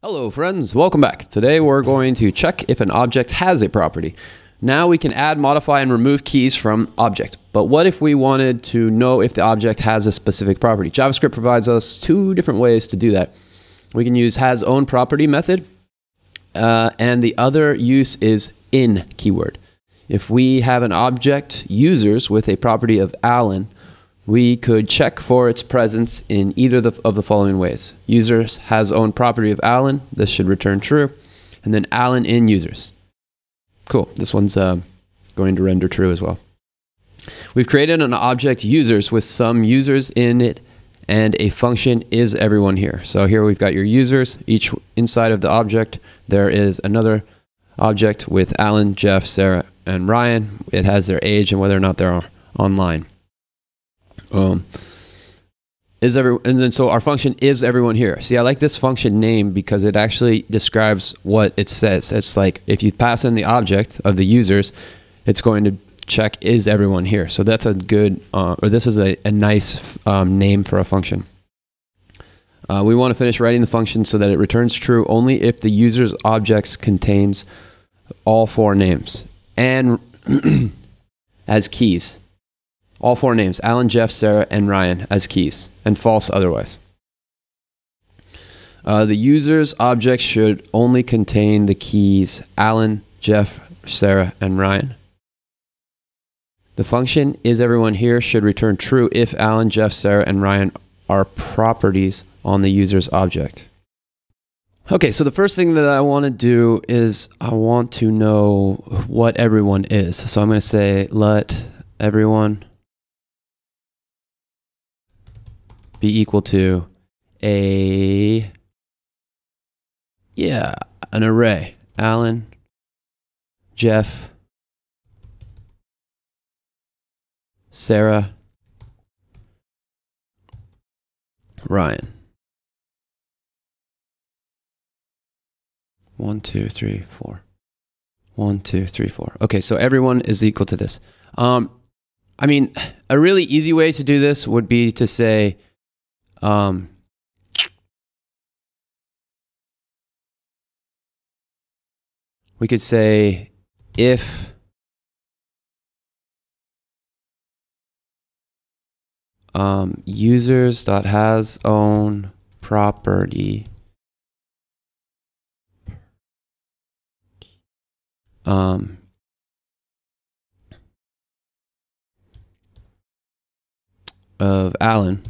Hello friends, welcome back. Today we're going to check if an object has a property. Now we can add, modify, and remove keys from object. But what if we wanted to know if the object has a specific property? JavaScript provides us two different ways to do that. We can use has own property method, uh, and the other use is in keyword. If we have an object users with a property of Alan, we could check for its presence in either of the following ways. Users has own property of Alan. This should return true. And then Alan in users. Cool. This one's uh, going to render true as well. We've created an object users with some users in it and a function is everyone here. So here we've got your users. Each inside of the object, there is another object with Alan, Jeff, Sarah, and Ryan. It has their age and whether or not they're online. Um, is every and then so our function is everyone here. See, I like this function name because it actually describes what it says. It's like if you pass in the object of the users, it's going to check is everyone here. So that's a good uh, or this is a, a nice um, name for a function. Uh, we want to finish writing the function so that it returns true only if the user's objects contains all four names and as keys all four names Alan, Jeff, Sarah, and Ryan as keys, and false otherwise. Uh, the user's object should only contain the keys Alan, Jeff, Sarah, and Ryan. The function is everyone here should return true if Alan, Jeff, Sarah, and Ryan are properties on the user's object. Okay, so the first thing that I want to do is I want to know what everyone is. So I'm going to say let everyone be equal to a, yeah, an array. Alan, Jeff, Sarah, Ryan. One, two, three, four. One, two, three, four. Okay, so everyone is equal to this. Um, I mean, a really easy way to do this would be to say um, we could say if um, users dot has own property um, of Alan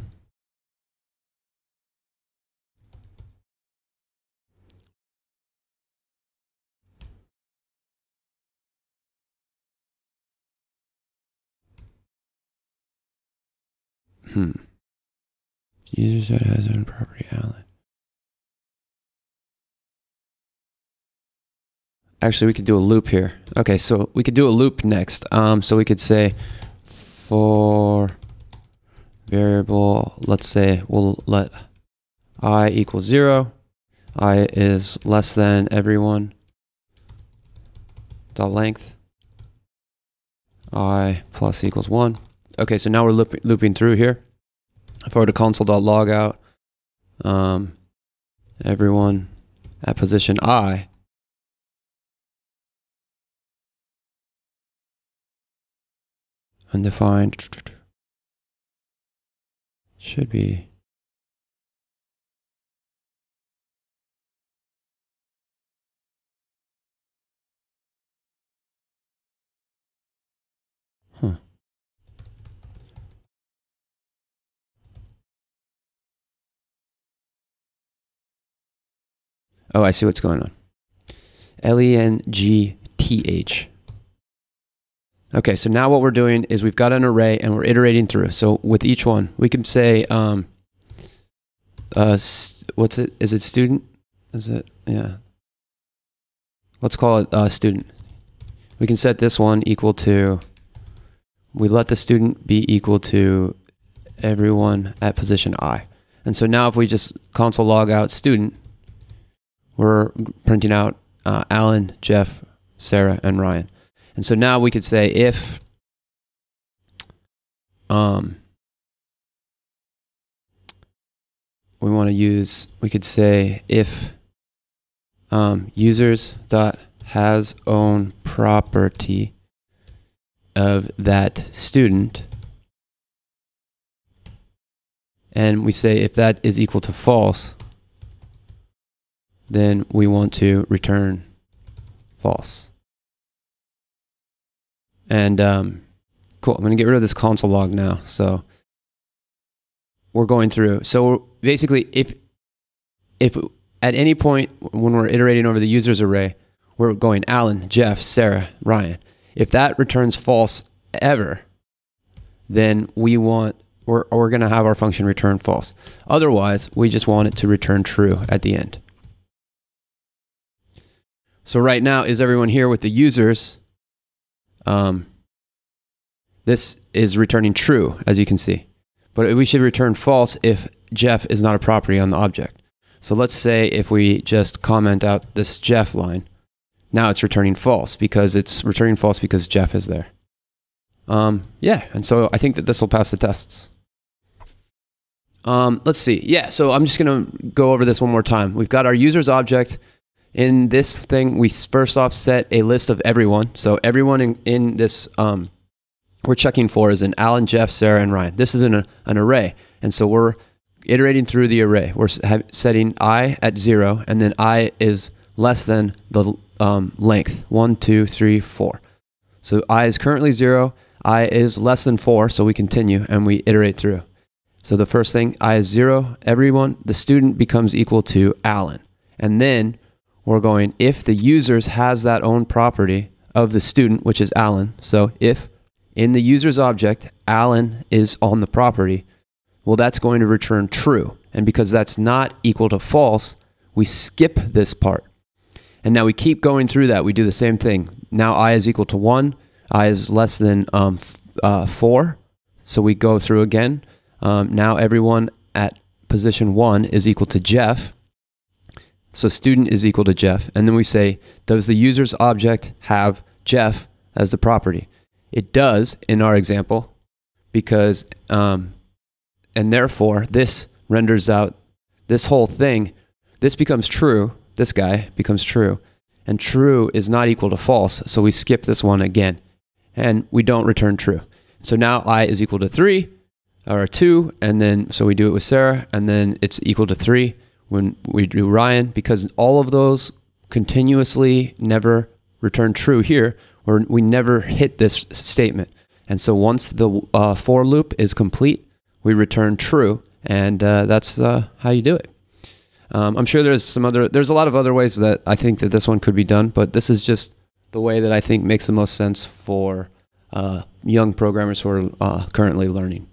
Hmm. User set has own property outlet. Actually, we could do a loop here. Okay, so we could do a loop next. Um, so we could say for variable, let's say we'll let i equal zero. i is less than everyone. Dot length. i plus equals one. Okay, so now we're loop, looping through here. I were to console.log out, um, everyone at position I, undefined, should be Oh, I see what's going on. L E N G T H. Okay, so now what we're doing is we've got an array and we're iterating through. So with each one, we can say, um, uh, what's it? Is it student? Is it? Yeah. Let's call it uh, student. We can set this one equal to, we let the student be equal to everyone at position I. And so now if we just console log out student, we're printing out uh, Alan, Jeff, Sarah, and Ryan. And so now we could say if um, we want to use, we could say if um, users dot has own property of that student and we say if that is equal to false then we want to return false and um, cool i'm going to get rid of this console log now so we're going through so basically if if at any point when we're iterating over the users array we're going Alan, Jeff, Sarah, Ryan. If that returns false ever, then we want we're, we're going to have our function return false. Otherwise, we just want it to return true at the end. So right now, is everyone here with the users? Um, this is returning true, as you can see. But we should return false if Jeff is not a property on the object. So let's say if we just comment out this Jeff line, now it's returning false because it's returning false because Jeff is there. Um, yeah, and so I think that this will pass the tests. Um, let's see. Yeah, so I'm just going to go over this one more time. We've got our users object. In this thing, we first off set a list of everyone. So everyone in, in this um, we're checking for is an Alan, Jeff, Sarah, and Ryan. This is an, an array. And so we're iterating through the array. We're setting i at zero, and then i is less than the um, length one, two, three, four. So i is currently zero, i is less than four, so we continue and we iterate through. So the first thing, i is zero, everyone, the student becomes equal to Alan. And then we're going, if the users has that own property of the student, which is Alan, so if in the user's object, Alan is on the property, well, that's going to return true. And because that's not equal to false, we skip this part. And now we keep going through that. We do the same thing. Now i is equal to 1. i is less than um, uh, 4. So we go through again. Um, now everyone at position 1 is equal to Jeff. So student is equal to Jeff. And then we say, does the user's object have Jeff as the property? It does in our example because, um, and therefore this renders out this whole thing. This becomes true this guy becomes true. And true is not equal to false, so we skip this one again. And we don't return true. So now i is equal to 3, or 2, and then, so we do it with Sarah, and then it's equal to 3 when we do Ryan, because all of those continuously never return true here, or we never hit this statement. And so once the uh, for loop is complete, we return true, and uh, that's uh, how you do it. Um, I'm sure there's some other, there's a lot of other ways that I think that this one could be done, but this is just the way that I think makes the most sense for uh, young programmers who are uh, currently learning.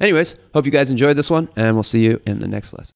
Anyways, hope you guys enjoyed this one, and we'll see you in the next lesson.